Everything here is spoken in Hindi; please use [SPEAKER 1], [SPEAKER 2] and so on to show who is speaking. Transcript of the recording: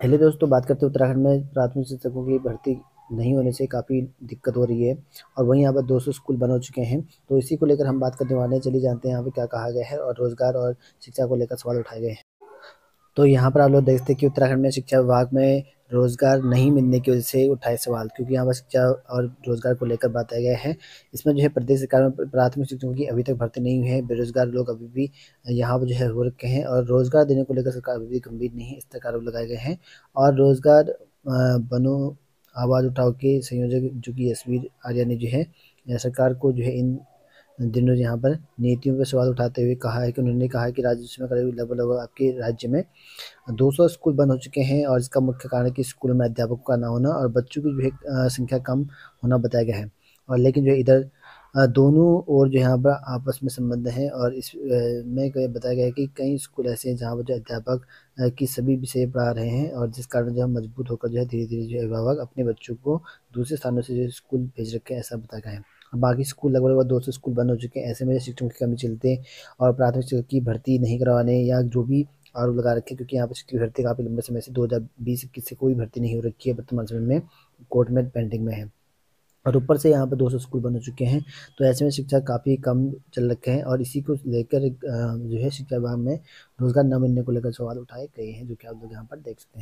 [SPEAKER 1] हेलो दोस्तों, बात करते हैं उत्तराखंड में। प्राथमिक शिक्षकों की भर्ती नहीं होने से काफ़ी दिक्कत हो रही है और वहीं यहाँ पर 200 स्कूल बन हो चुके हैं। तो इसी को लेकर हम बात करने वाले हैं। चलिए जानते हैं यहाँ पर क्या कहा गया है और रोज़गार और शिक्षा को लेकर सवाल उठाए गए हैं। तो यहाँ पर आप लोग देखते हैं कि उत्तराखंड में शिक्षा विभाग में रोज़गार नहीं मिलने की वजह से उठाए सवाल, क्योंकि यहाँ पर शिक्षा और रोज़गार को लेकर बताया गया है। इसमें जो है प्रदेश सरकार में प्राथमिक शिक्षकों की अभी तक भर्ती नहीं हुई है। बेरोजगार लोग अभी भी यहाँ पर जो है हो रखे हैं और रोज़गार देने को लेकर सरकार अभी भी गंभीर नहीं है, इस तरह आरोप लगाए गए हैं। और रोज़गार बनो, आवाज़ उठाओ के संयोजक जो कि यशवीर आर्या ने जो है, सरकार को जो है इन दिनों यहाँ पर नीतियों पर सवाल उठाते हुए कहा है कि उन्होंने कहा है कि राज्य में करीब लगभग लगभग आपके राज्य में 200 स्कूल बंद हो चुके हैं और इसका मुख्य कारण कि स्कूलों में अध्यापकों का ना होना और बच्चों की जो है संख्या कम होना बताया गया है। और लेकिन जो इधर दोनों ओर जो यहाँ पर आपस में संबंध हैं और इस में बताया गया है कि कई स्कूल ऐसे हैं जहाँ पर जो अध्यापक की सभी विषय पढ़ा रहे हैं और जिस कारण जो है मज़बूत होकर जो है धीरे धीरे जो अभिभावक अपने बच्चों को दूसरे स्थानों से जो स्कूल भेज रखे हैं, ऐसा बताया गया है। बाकी स्कूल लगभग लगभग दो सौ स्कूल बंद हो चुके हैं। ऐसे में शिक्षकों की कमी चलते हैं और प्राथमिक शिक्षक की भर्ती नहीं करवाने या जो भी आरोप लगा रखे क्योंकि यहाँ पर शिक्षक की भर्ती काफ़ी लंबे समय से दो हज़ार बीस इक्कीस से कोई भर्ती नहीं हो रखी है, वर्तमान समय में कोर्ट में पेंडिंग में है। और ऊपर से यहाँ पर 200 स्कूल बन चुके हैं तो ऐसे में शिक्षा काफ़ी कम चल रखे हैं और इसी को लेकर जो है शिक्षा विभाग में रोज़गार न मिलने को लेकर सवाल उठाए गए हैं, जो कि आप लोग यहाँ पर देख सकते हैं।